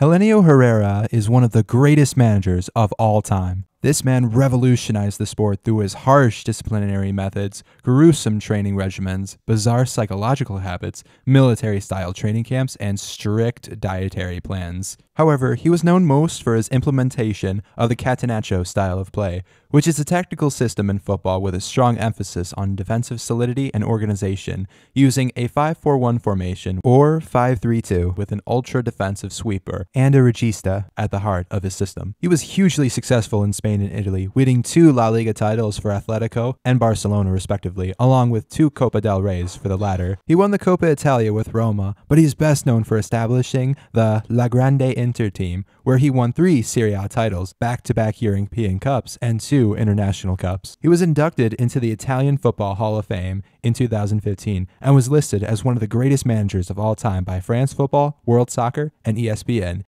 Helenio Herrera is one of the greatest managers of all time. This man revolutionized the sport through his harsh disciplinary methods, gruesome training regimens, bizarre psychological habits, military style training camps, and strict dietary plans. However, he was known most for his implementation of the Catenaccio style of play, which is a tactical system in football with a strong emphasis on defensive solidity and organization, using a 5-4-1 formation or 5-3-2 with an ultra defensive sweeper and a regista at the heart of his system. He was hugely successful in Spain and Italy, winning two La Liga titles for Atletico and Barcelona respectively, along with two Copa del Reys for the latter. He won the Coppa Italia with Roma, but he's best known for establishing the La Grande Inter team, where he won three Serie A titles, back-to-back European Cups, and two international cups. He was inducted into the Italian Football Hall of Fame in 2015 and was listed as one of the greatest managers of all time by France Football, World Soccer, and ESPN.